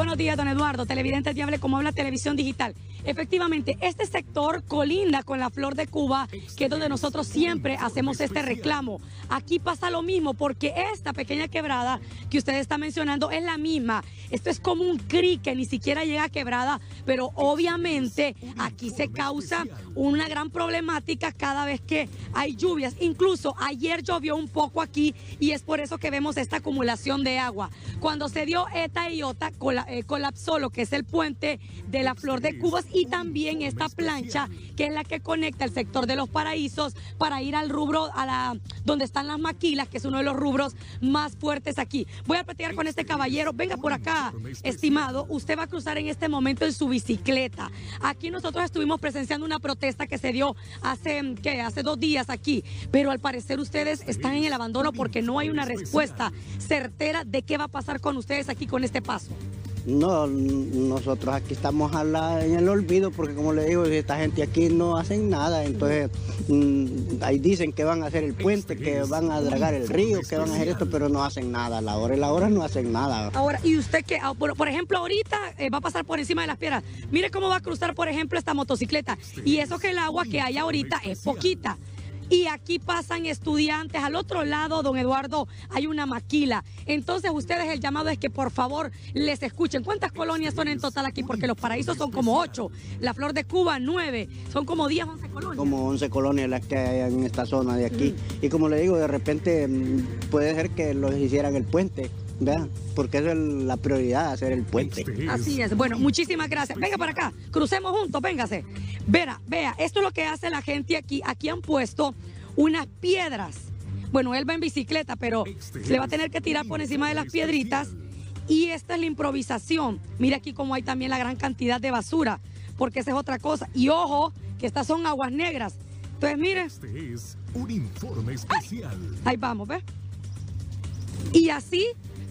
Buenos días, don Eduardo, televidente diable, como habla televisión digital. Efectivamente, este sector colinda con la flor de Cuba, que es donde nosotros siempre hacemos este reclamo. Aquí pasa lo mismo, porque esta pequeña quebrada que usted está mencionando es la misma. Esto es como un crique, que ni siquiera llega a quebrada, pero obviamente aquí se causa una gran problemática cada vez que hay lluvias. Incluso ayer llovió un poco aquí y es por eso que vemos esta acumulación de agua. Cuando se dio ETA y OTA, eh, colapsó lo que es el puente de la Flor de Cubas y también esta plancha que es la que conecta el sector de los paraísos para ir al rubro a la donde están las maquilas, que es uno de los rubros más fuertes aquí. Voy a platicar con este caballero. Venga por acá, estimado. Usted va a cruzar en este momento en su bicicleta. Aquí nosotros estuvimos presenciando una protesta que se dio hace, hace dos días aquí, pero al parecer ustedes están en el abandono porque no hay una respuesta certera de qué va a pasar con ustedes aquí con este paso. No, nosotros aquí estamos en el olvido porque como le digo, esta gente aquí no hacen nada, entonces mm, ahí dicen que van a hacer el puente, que van a dragar el río, que van a hacer esto, pero no hacen nada, la hora y la hora no hacen nada. Ahora, ¿y usted qué? Ah, por, ejemplo, ahorita eh, va a pasar por encima de las piedras, mire cómo va a cruzar, por ejemplo, esta motocicleta, y eso que el agua que hay ahorita es poquita y aquí pasan estudiantes. Al otro lado, don Eduardo, hay una maquila. Entonces, ustedes el llamado es que por favor les escuchen. ¿Cuántas colonias son en total aquí? Porque los paraísos son como ocho, la Flor de Cuba nueve, son como 10, 11 colonias. Como 11 colonias las que hay en esta zona de aquí. Y como le digo, de repente mm, puede ser que los hicieran el puente. ¿Verdad? Porque esa es la prioridad, hacer el puente. Así es. Bueno, muchísimas gracias. Venga para acá, crucemos juntos, véngase. Verá, vea, esto es lo que hace la gente aquí. Aquí han puesto unas piedras. Bueno, él va en bicicleta, pero le va a tener que tirar por encima de las piedritas. Y esta es la improvisación. Mira aquí cómo hay también la gran cantidad de basura, porque esa es otra cosa. Y ojo, que estas son aguas negras. Entonces, mire. Este es un informe especial. Ahí vamos, ¿ves? Y así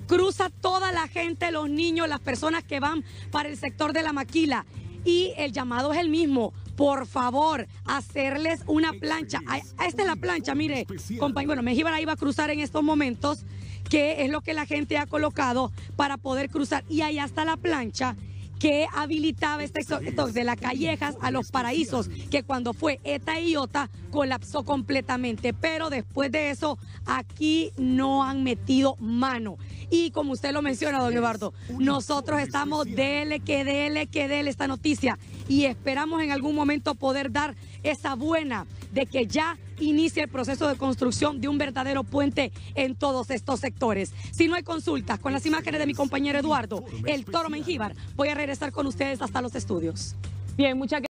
cruza toda la gente, los niños, las personas que van para el sector de la maquila. Y el llamado es el mismo por favor, hacerles una plancha. Esta es la plancha, mire, compañero. Bueno, Mejíbar ahí va a cruzar en estos momentos, que es lo que la gente ha colocado para poder cruzar. Y ahí está la plancha que habilitaba este sector de las callejas a los paraísos, que cuando fue ETA y IOTA colapsó completamente. Pero después de eso, aquí no han metido mano. Y como usted lo menciona, don Eduardo, nosotros estamos dele, que dele, que dele esta noticia y esperamos en algún momento poder dar esa buena de que ya inicie el proceso de construcción de un verdadero puente en todos estos sectores. Si no hay consultas con las imágenes de mi compañero Eduardo, el Toro Mengíbar, voy a regresar con ustedes hasta los estudios. Bien, muchas gracias.